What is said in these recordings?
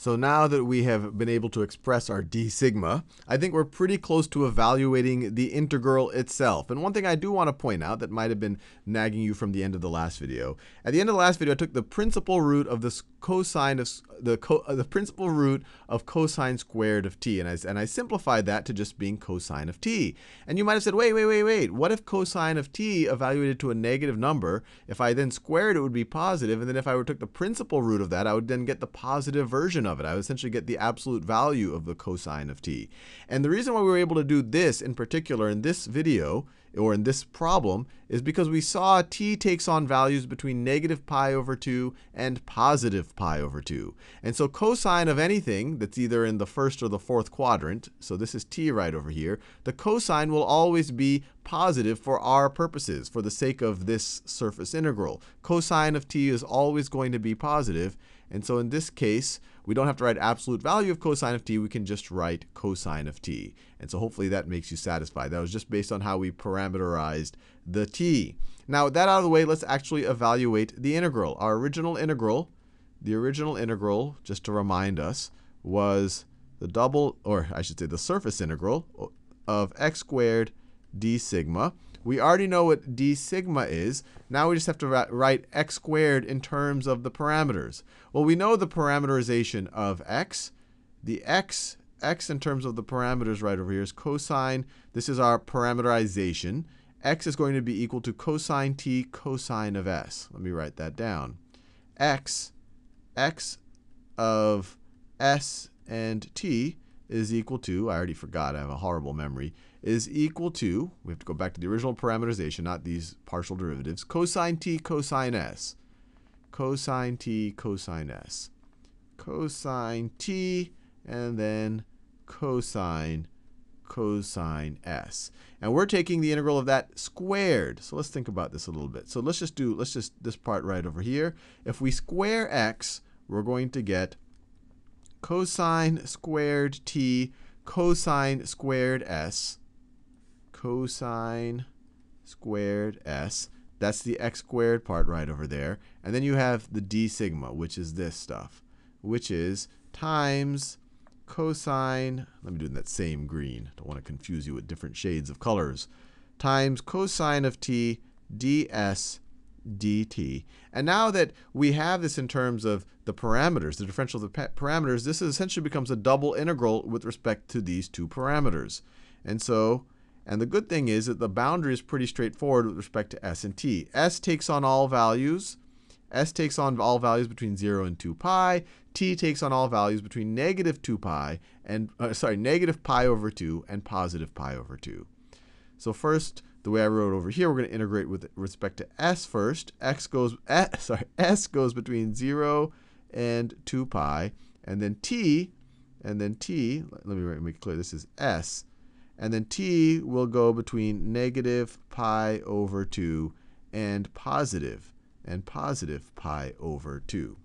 So now that we have been able to express our d sigma, I think we're pretty close to evaluating the integral itself. And one thing I do want to point out that might have been nagging you from the end of the last video. At the end of the last video, I took the principal root of this cosine of the co, uh, the principal root of cosine squared of t, and I and I simplified that to just being cosine of t. And you might have said, wait, wait, wait, wait. What if cosine of t evaluated to a negative number? If I then squared, it would be positive, and then if I took the principal root of that, I would then get the positive version it. I would essentially get the absolute value of the cosine of t. And the reason why we were able to do this in particular in this video or in this problem is because we saw t takes on values between negative pi over 2 and positive pi over 2. And so cosine of anything that's either in the first or the fourth quadrant, so this is t right over here, the cosine will always be positive for our purposes, for the sake of this surface integral. Cosine of t is always going to be positive, and so in this case, we don't have to write absolute value of cosine of t, we can just write cosine of t. And so hopefully that makes you satisfied. That was just based on how we parameterized the t. Now with that out of the way, let's actually evaluate the integral. Our original integral, the original integral, just to remind us, was the double, or I should say the surface integral of x squared d sigma. We already know what d sigma is. Now we just have to write x squared in terms of the parameters. Well, we know the parameterization of x. The x, x in terms of the parameters right over here is cosine. This is our parameterization. x is going to be equal to cosine t cosine of s. Let me write that down. x, x of s and t is equal to, I already forgot, I have a horrible memory, is equal to, we have to go back to the original parameterization, not these partial derivatives, cosine t cosine s. Cosine t cosine s. Cosine t, and then cosine cosine s. And we're taking the integral of that squared. So let's think about this a little bit. So let's just do, let's just, this part right over here. If we square x, we're going to get cosine squared t cosine squared s cosine squared s. That's the x squared part right over there. And then you have the d sigma, which is this stuff, which is times cosine, let me do that same green. Don't want to confuse you with different shades of colors. Times cosine of t ds dt. And now that we have this in terms of the parameters, the differential of the parameters, this essentially becomes a double integral with respect to these two parameters. And so and the good thing is that the boundary is pretty straightforward with respect to s and t. s takes on all values. s takes on all values between 0 and 2 pi. t takes on all values between negative 2 pi and, uh, sorry, negative pi over 2 and positive pi over 2. So first, the way I wrote over here, we're going to integrate with respect to s first. x goes, s, eh, sorry, s goes between 0 and 2 pi. And then t, and then t, let me make it clear, this is s and then t will go between negative pi over 2 and positive, and positive pi over 2.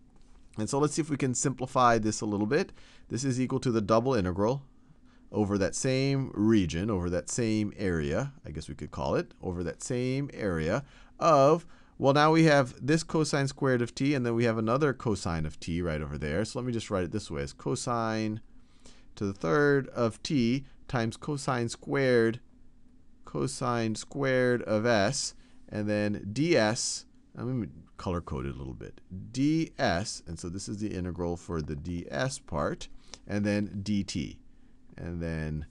And so let's see if we can simplify this a little bit. This is equal to the double integral over that same region, over that same area, I guess we could call it, over that same area of, well, now we have this cosine squared of t, and then we have another cosine of t right over there. So let me just write it this way. As cosine to the third of t times cosine squared cosine squared of s, and then ds, I'm going to color code it a little bit, ds, and so this is the integral for the ds part, and then dt, and then,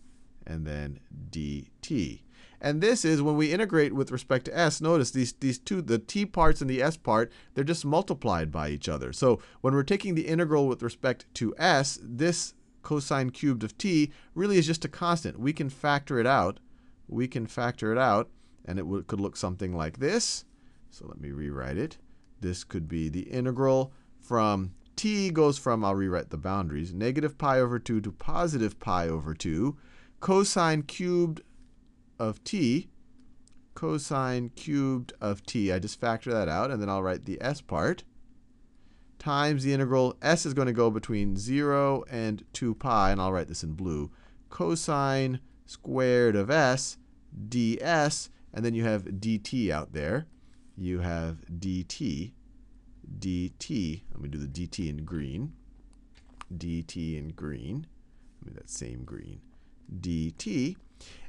and then dt. And this is when we integrate with respect to s, notice these, these two, the t parts and the s part, they're just multiplied by each other. So when we're taking the integral with respect to s, this cosine cubed of t really is just a constant. We can factor it out. We can factor it out, and it could look something like this. So let me rewrite it. This could be the integral from t goes from, I'll rewrite the boundaries, negative pi over 2 to positive pi over 2. Cosine cubed of t, cosine cubed of t, I just factor that out, and then I'll write the s part times the integral. s is going to go between 0 and 2 pi, and I'll write this in blue, cosine squared of s ds, and then you have dt out there. You have dt, dt, let me do the dt in green, dt in green. I mean that same green dt.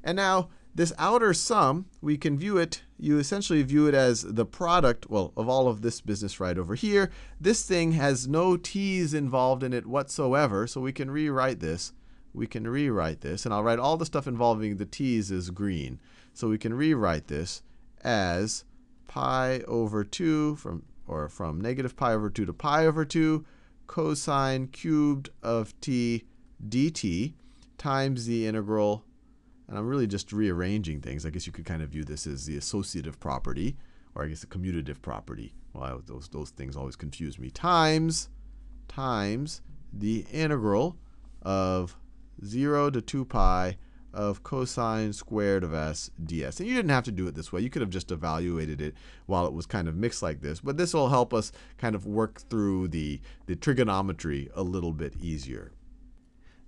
And now this outer sum, we can view it, you essentially view it as the product, well, of all of this business right over here. This thing has no t's involved in it whatsoever, so we can rewrite this. We can rewrite this, and I'll write all the stuff involving the t's as green. So we can rewrite this as pi over 2 from or from negative pi over 2 to pi over 2 cosine cubed of t dt times the integral, and I'm really just rearranging things. I guess you could kind of view this as the associative property, or I guess the commutative property. Well, those, those things always confuse me. Times, times the integral of 0 to 2 pi of cosine squared of s ds. And you didn't have to do it this way. You could have just evaluated it while it was kind of mixed like this. But this will help us kind of work through the, the trigonometry a little bit easier.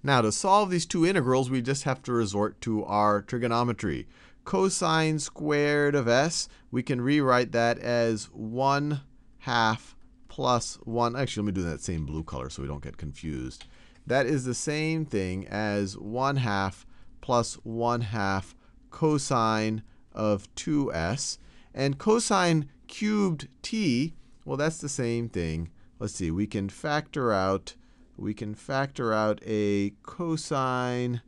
Now to solve these two integrals, we just have to resort to our trigonometry. Cosine squared of s, we can rewrite that as 1 half plus 1. Actually, let me do that same blue color so we don't get confused. That is the same thing as 1 half plus 1 half cosine of 2s. And cosine cubed t, well, that's the same thing. Let's see, we can factor out we can factor out a cosine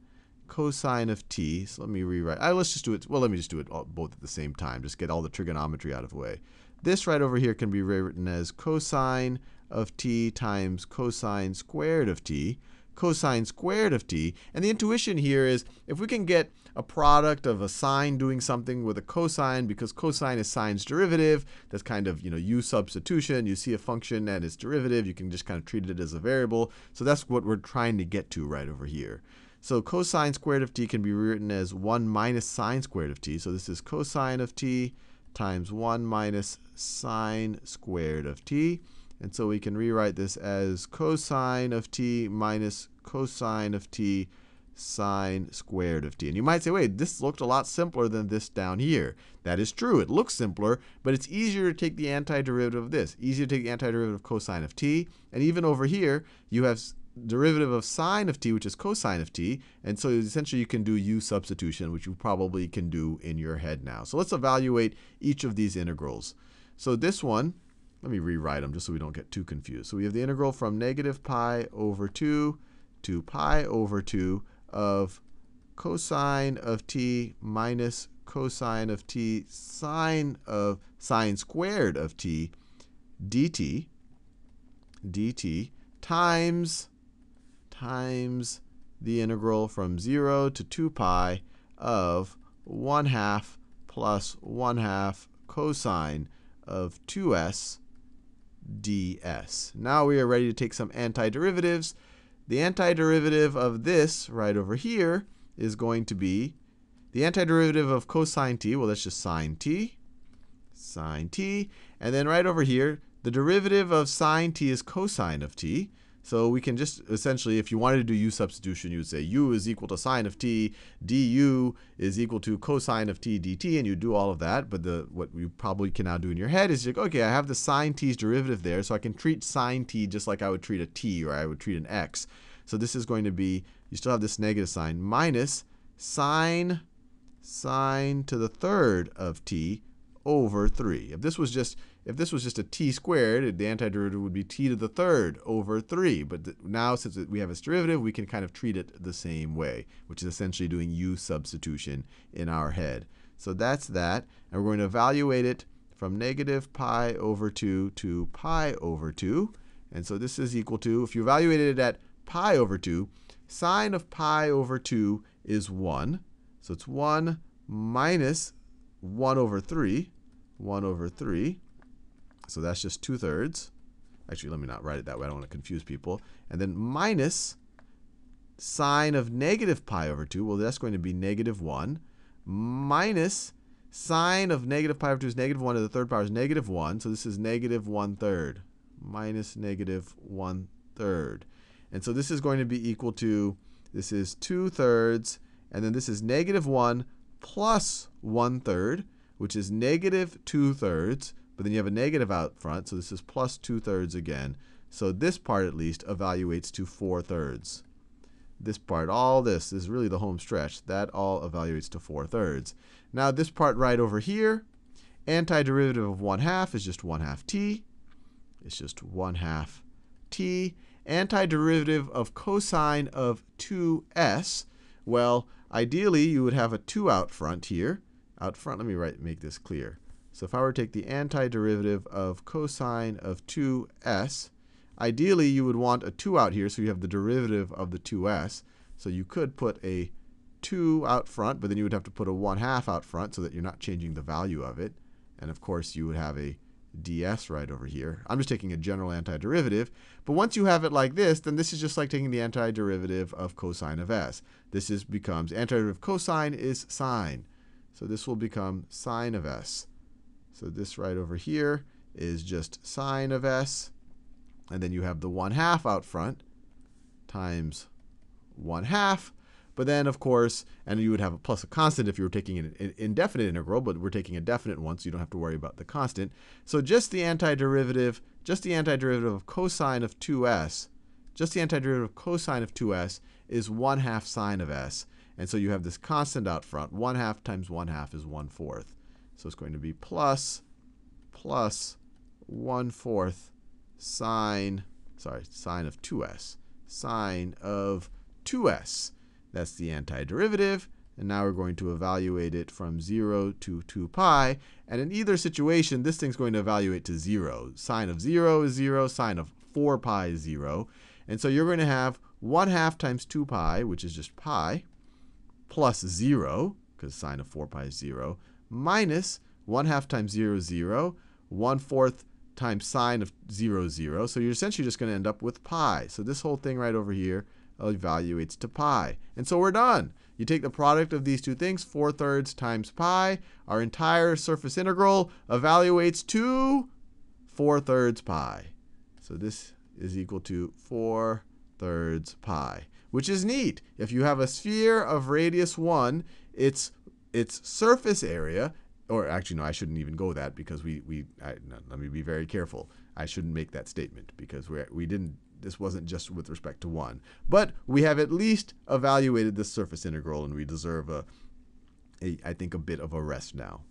cosine of t. So let me rewrite. Let's just do it. Well, let me just do it all, both at the same time. Just get all the trigonometry out of the way. This right over here can be rewritten as cosine of t times cosine squared of t cosine squared of t. And the intuition here is if we can get a product of a sine doing something with a cosine, because cosine is sine's derivative, that's kind of, you know, u substitution. You see a function and its derivative, you can just kind of treat it as a variable. So that's what we're trying to get to right over here. So cosine squared of t can be rewritten as 1 minus sine squared of t. So this is cosine of t times 1 minus sine squared of t. And so we can rewrite this as cosine of t minus cosine of t sine squared of t. And you might say, wait, this looked a lot simpler than this down here. That is true. It looks simpler, but it's easier to take the antiderivative of this. Easier to take the antiderivative of cosine of t. And even over here, you have derivative of sine of t, which is cosine of t. And so essentially you can do u substitution, which you probably can do in your head now. So let's evaluate each of these integrals. So this one, let me rewrite them just so we don't get too confused. So we have the integral from negative pi over 2 to pi over 2 of cosine of t minus cosine of t sine of sine squared of t dt dt times times the integral from 0 to 2 pi of 1 half plus 1 half cosine of 2s ds. Now we are ready to take some antiderivatives. The antiderivative of this right over here is going to be the antiderivative of cosine t. Well, that's just sine t. Sine t. And then right over here, the derivative of sine t is cosine of t. So we can just essentially, if you wanted to do u substitution, you would say u is equal to sine of t, du is equal to cosine of t dt, and you do all of that. But the what you probably can now do in your head is, like, okay, I have the sine t's derivative there, so I can treat sine t just like I would treat a t or I would treat an x. So this is going to be, you still have this negative sign, minus sine sine to the third of t over 3. If this was just if this was just a t squared, the antiderivative would be t to the third over 3. But now, since we have its derivative, we can kind of treat it the same way, which is essentially doing u substitution in our head. So that's that. And we're going to evaluate it from negative pi over 2 to pi over 2. And so this is equal to, if you evaluated it at pi over 2, sine of pi over 2 is 1. So it's 1 minus 1 over 3. 1 over 3. So that's just 2 thirds. Actually, let me not write it that way. I don't want to confuse people. And then minus sine of negative pi over 2. Well, that's going to be negative 1. Minus sine of negative pi over 2 is negative 1 to the third power is negative 1. So this is negative 1 third. Minus negative 1 third. And so this is going to be equal to, this is 2 thirds. And then this is negative 1 plus 1 third, which is negative 2 thirds. But then you have a negative out front, so this is plus 2 thirds again. So this part at least evaluates to 4 thirds. This part, all this, is really the home stretch. That all evaluates to 4 thirds. Now this part right over here, antiderivative of 1 half is just 1 half t. It's just 1 half t. Antiderivative of cosine of 2s, well, ideally you would have a 2 out front here. Out front, let me write, make this clear. So if I were to take the antiderivative of cosine of 2s, ideally you would want a 2 out here so you have the derivative of the 2s. So you could put a 2 out front, but then you would have to put a 1 half out front so that you're not changing the value of it. And of course, you would have a ds right over here. I'm just taking a general antiderivative. But once you have it like this, then this is just like taking the antiderivative of cosine of s. This is becomes antiderivative of cosine is sine. So this will become sine of s. So this right over here is just sine of s. And then you have the 1 half out front times 1 half. But then, of course, and you would have a plus a constant if you were taking an indefinite integral, but we're taking a definite one, so you don't have to worry about the constant. So just the antiderivative, just the antiderivative of cosine of 2s, just the antiderivative of cosine of 2s is 1 half sine of s. And so you have this constant out front. 1 half times 1 half is 1 fourth. So it's going to be plus, plus 1 fourth sine, sorry, sine of 2s, sine of 2s. That's the antiderivative. And now we're going to evaluate it from 0 to 2 pi. And in either situation, this thing's going to evaluate to 0. Sine of 0 is 0. Sine of 4 pi is 0. And so you're going to have 1 half times 2 pi, which is just pi, plus 0, because sine of 4 pi is 0, minus 1 half times 0 0, 1 fourth times sine of 0, 0. So you're essentially just going to end up with pi. So this whole thing right over here evaluates to pi. And so we're done. You take the product of these two things, 4 thirds times pi. Our entire surface integral evaluates to 4 thirds pi. So this is equal to 4 thirds pi, which is neat. If you have a sphere of radius 1, its, its surface area, or actually, no, I shouldn't even go that because we, we I, no, let me be very careful. I shouldn't make that statement because we, we didn't this wasn't just with respect to one. But we have at least evaluated this surface integral, and we deserve, a, a I think, a bit of a rest now.